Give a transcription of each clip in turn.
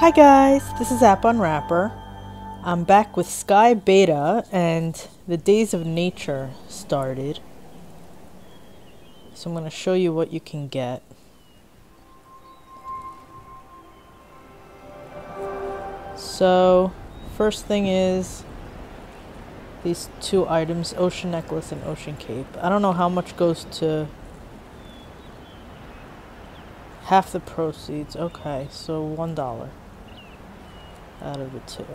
Hi guys, this is App Unwrapper. I'm back with Sky Beta and the Days of Nature started. So I'm going to show you what you can get. So, first thing is these two items, Ocean Necklace and Ocean Cape. I don't know how much goes to half the proceeds. Okay, so one dollar out of the two.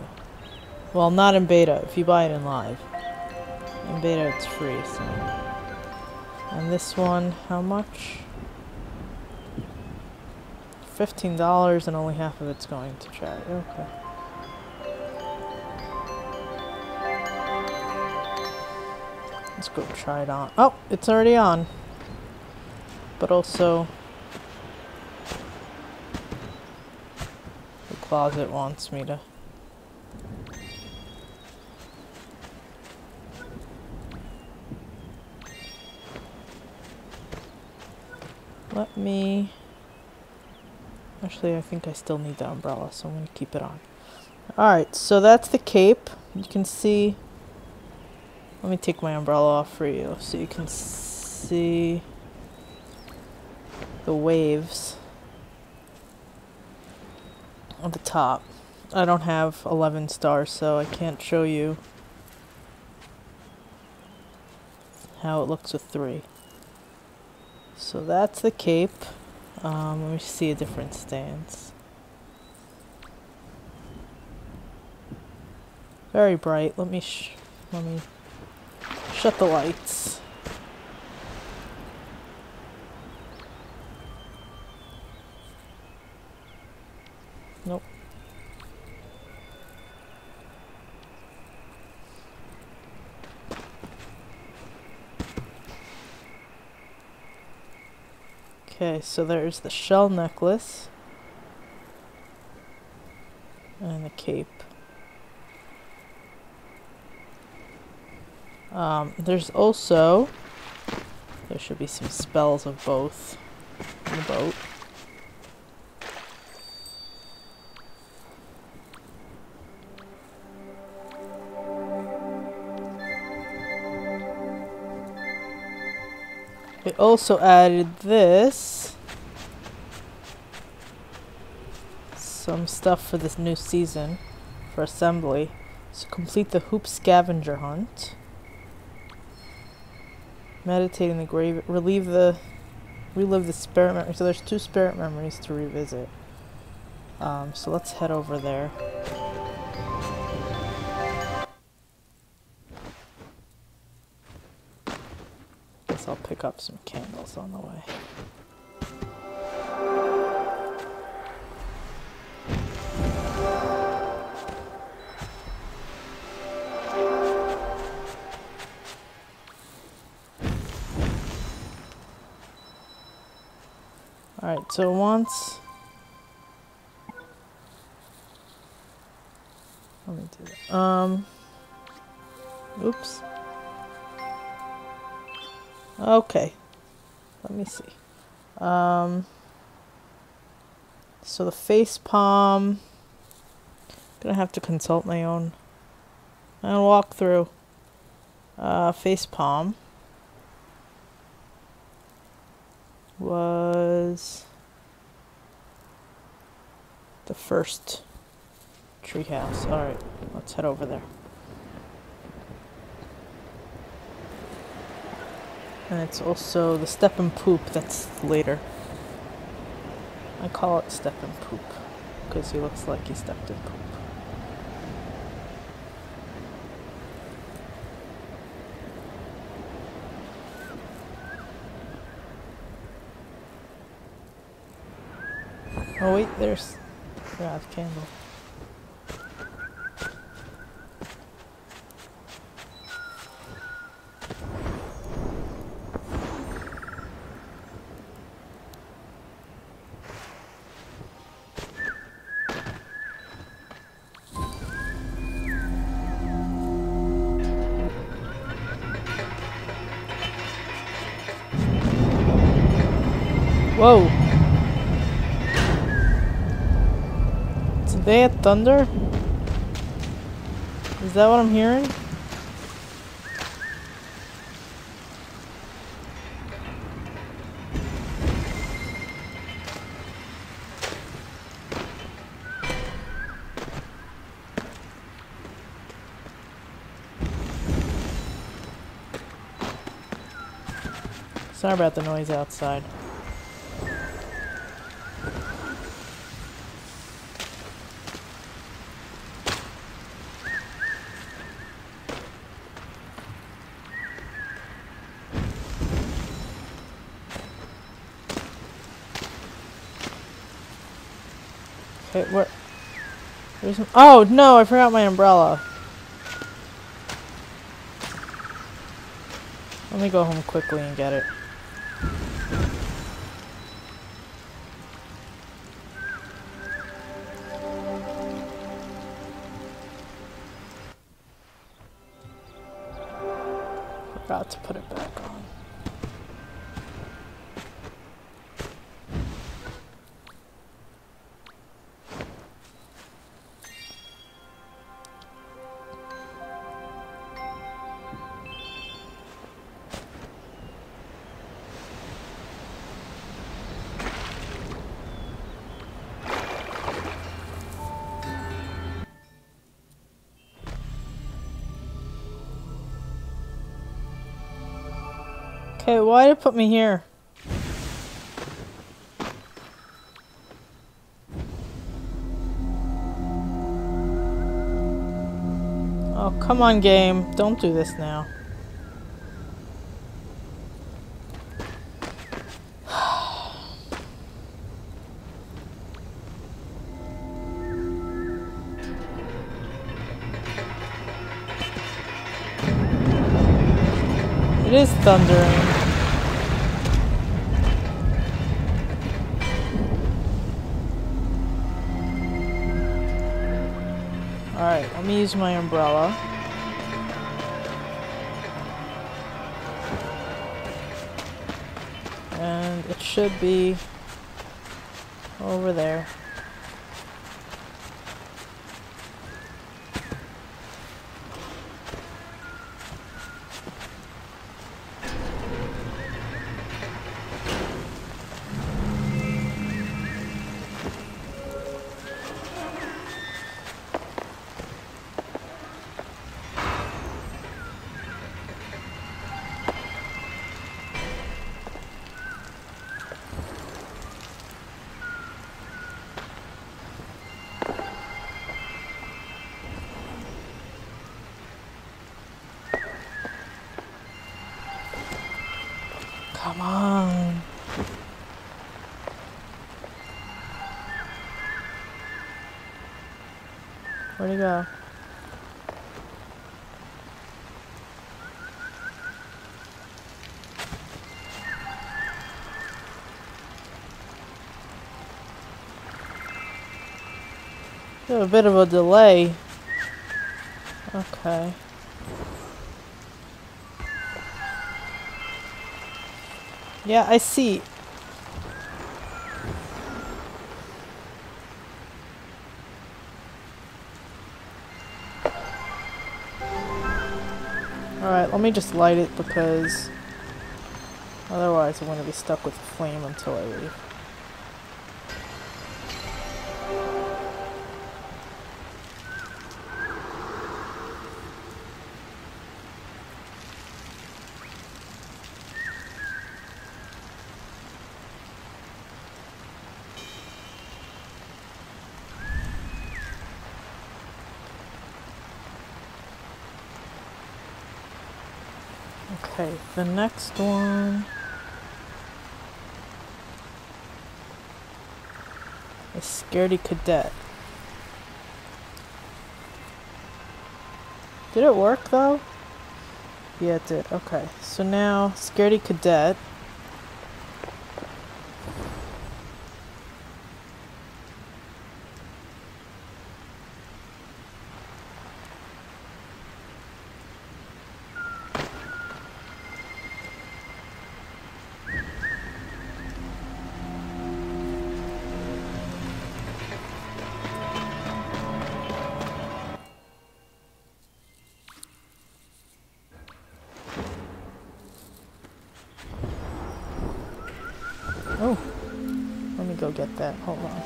Well, not in beta, if you buy it in live. In beta it's free, so. And this one, how much? $15 and only half of it's going to charity. Okay. Let's go try it on. Oh, it's already on. But also, the closet wants me to. Let me... Actually, I think I still need the umbrella, so I'm going to keep it on. Alright, so that's the cape. You can see let me take my umbrella off for you so you can see the waves the top. I don't have 11 stars, so I can't show you how it looks with three. So that's the cape. Um, let me see a different stance. Very bright. Let me let me Shut the lights. Nope. Okay, so there's the shell necklace and the cape. Um, there's also, there should be some spells of both in the boat. It also added this. Some stuff for this new season for assembly. So complete the hoop scavenger hunt. Meditate in the grave. Relieve the... Relive the spirit memory. So there's two spirit memories to revisit. Um, so let's head over there. Guess I'll pick up some candles on the way. So once... Let me do that. Um... Oops. Okay. Let me see. Um... So the face palm... Gonna have to consult my own... And walk through. Uh, face palm. was the first treehouse. Alright, let's head over there. And it's also the step and poop that's later. I call it step and poop because he looks like he stepped in poop. Oh wait, there's the candle. Thunder? Is that what I'm hearing? Sorry about the noise outside. Okay, where? Oh no! I forgot my umbrella. Let me go home quickly and get it. Forgot to put it back on. Okay, why did it put me here? Oh, come on, game. Don't do this now. It is thundering. Me use my umbrella. And it should be over there. Where'd he go? A bit of a delay. Okay. Yeah, I see. Let me just light it because otherwise I'm going to be stuck with the flame until I leave. Okay, the next one is Scaredy Cadet. Did it work though? Yeah, it did. Okay, so now Scaredy Cadet. Go get that. Hold on.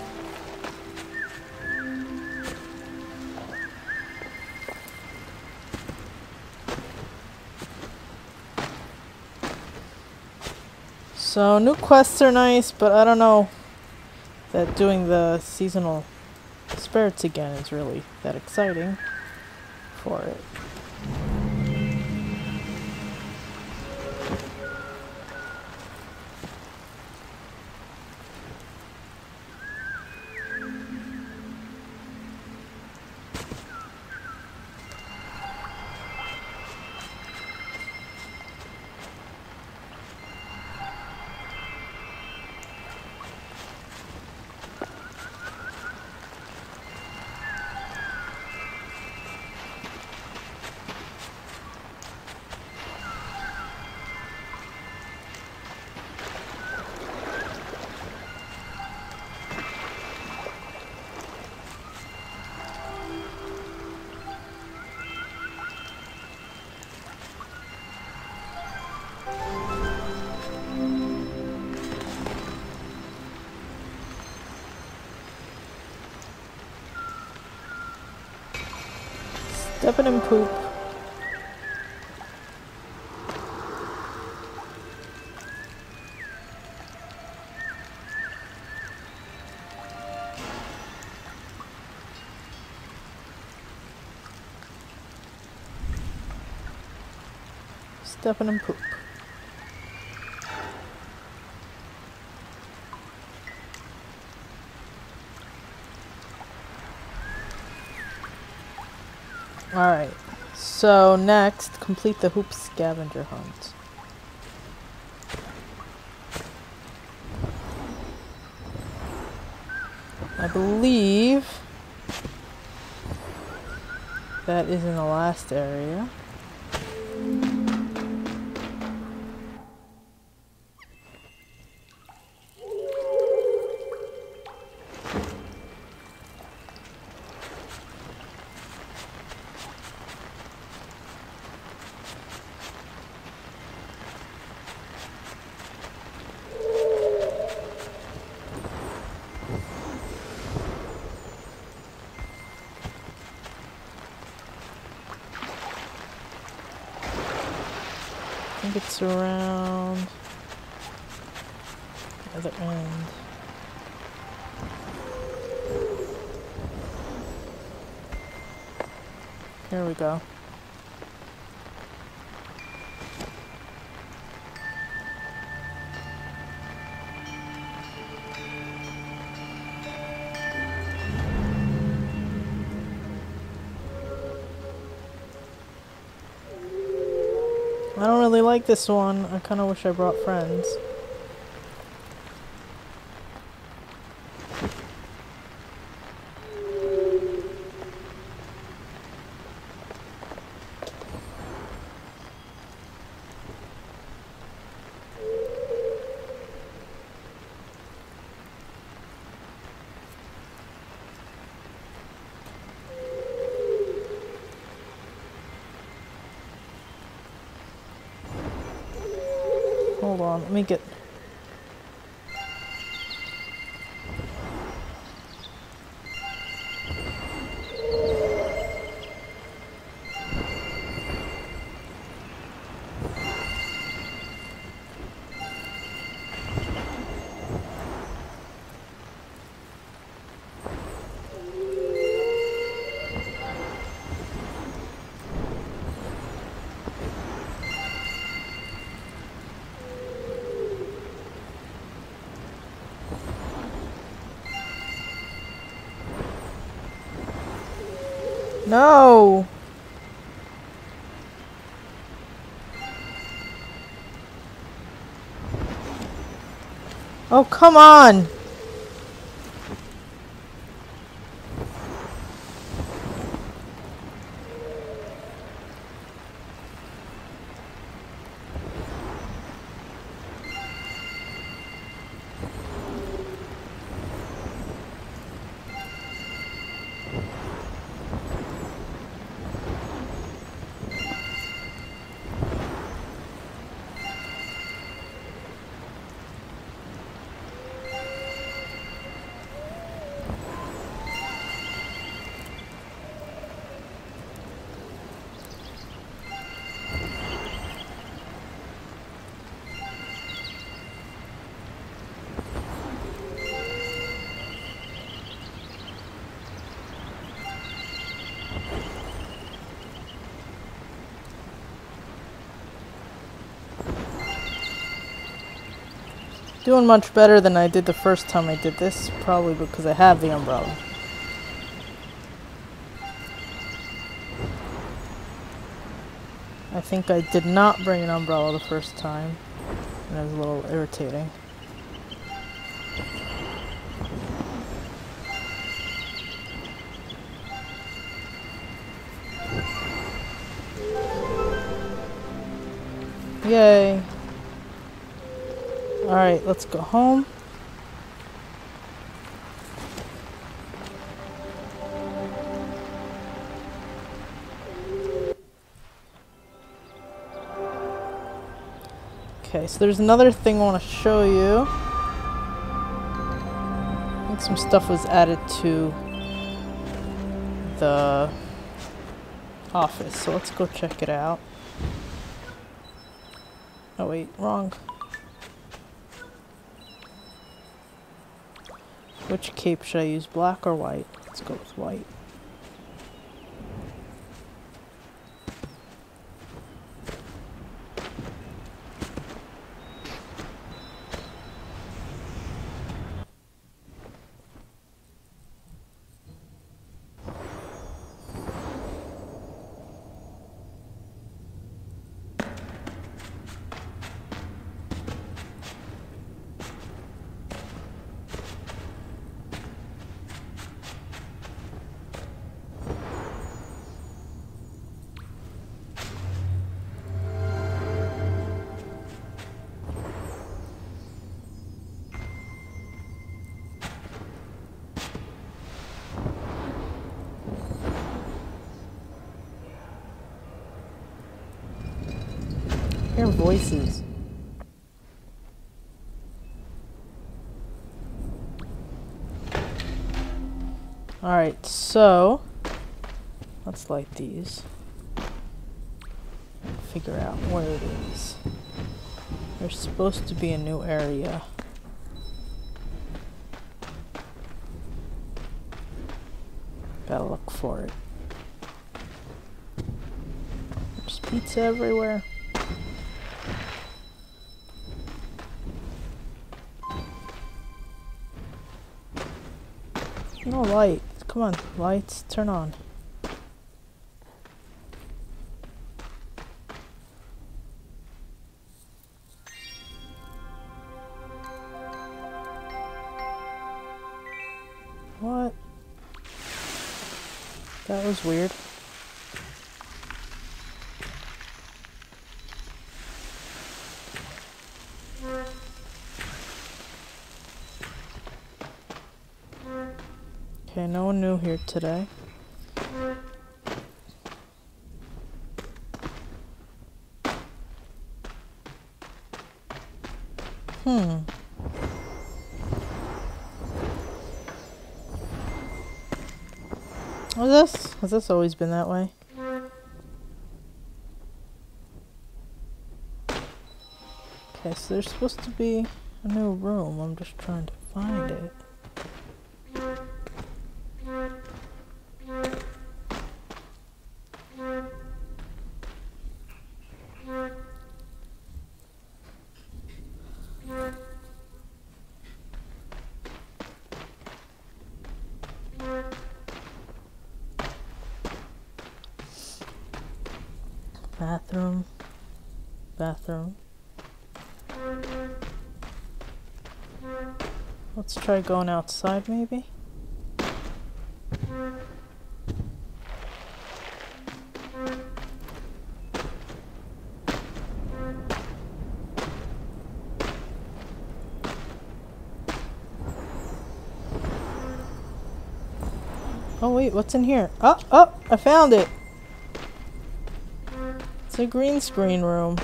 So, new quests are nice, but I don't know that doing the seasonal spirits again is really that exciting for it. Stepping in poop. Stepping in poop. Alright, so next, complete the hoop scavenger hunt. I believe that is in the last area. I think it's around the other end. Here we go. Like this one. I kind of wish I brought friends. On, let me get. No! Oh, come on! Doing much better than I did the first time I did this, probably because I have the umbrella. I think I did not bring an umbrella the first time, and it was a little irritating. Yay. Alright, let's go home. Okay, so there's another thing I want to show you. I think some stuff was added to the office, so let's go check it out. Oh wait, wrong. Which cape should I use, black or white? Let's go with white. Hear voices. Alright, so let's light these. Figure out where it is. There's supposed to be a new area. Gotta look for it. There's pizza everywhere. No light. Come on, lights, turn on. What? That was weird. New here today. Hmm. Was this? Has this always been that way? Okay, so there's supposed to be a new room. I'm just trying to find it. Let's try going outside maybe. Oh wait, what's in here? Oh, oh, I found it. It's a green screen room.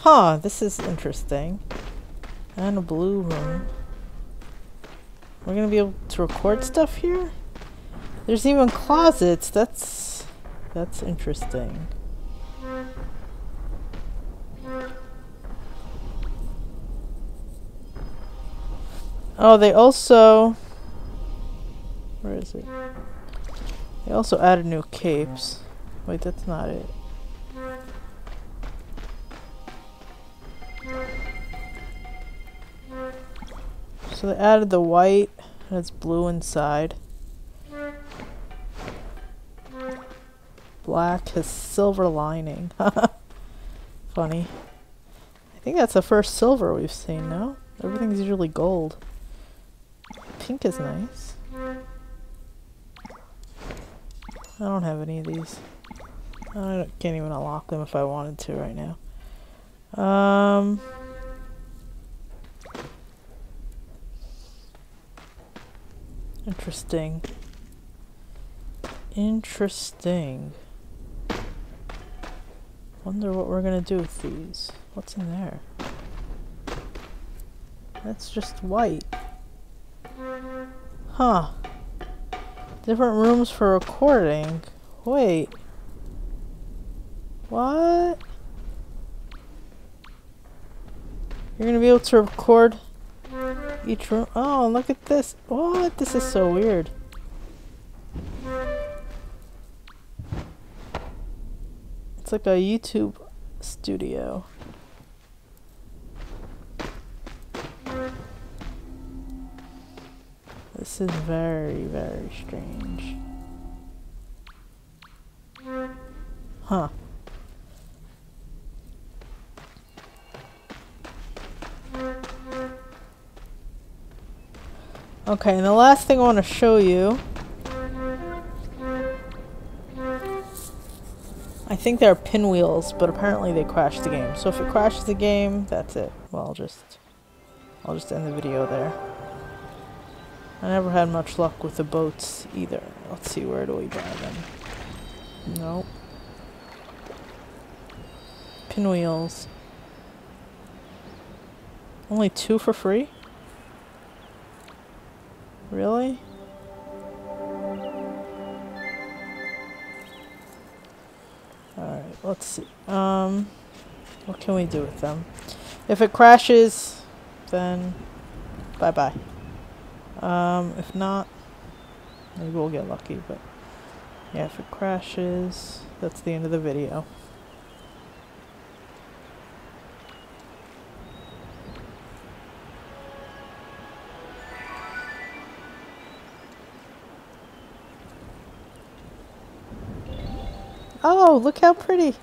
Huh, this is interesting. And a blue room. We're gonna be able to record stuff here? There's even closets. That's that's interesting. Oh, they also where is it? They also added new capes. Wait, that's not it. So they added the white, and it's blue inside. Black has silver lining. Funny. I think that's the first silver we've seen, no? Everything's usually gold. Pink is nice. I don't have any of these. I can't even unlock them if I wanted to right now. Um... Interesting. Interesting. Wonder what we're gonna do with these. What's in there? That's just white. Huh. Different rooms for recording. Wait. What? You're gonna be able to record each room. Oh, look at this. What? This is so weird. It's like a YouTube studio. This is very, very strange. Huh. Okay, and the last thing I want to show you I think they're pinwheels, but apparently they crashed the game. So if it crashes the game, that's it. Well, I'll just I'll just end the video there. I never had much luck with the boats either. Let's see, where do we buy them? Nope. Pinwheels. Only two for free? Really? Alright, let's see. Um, what can we do with them? If it crashes, then bye-bye. Um, if not, maybe we'll get lucky, but yeah, if it crashes, that's the end of the video. Oh, look how pretty.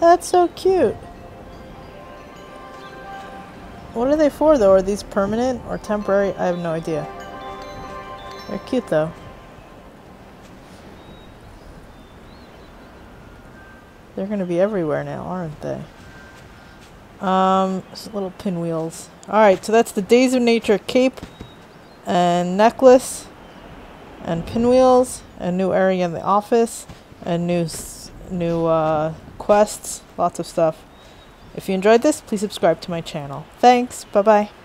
That's so cute. What are they for though? Are these permanent or temporary? I have no idea. They're cute though. They're going to be everywhere now, aren't they? Um, little pinwheels. Alright, so that's the Days of Nature cape and necklace and pinwheels and new area in the office and new new uh, quests, lots of stuff. If you enjoyed this, please subscribe to my channel. Thanks. Bye-bye.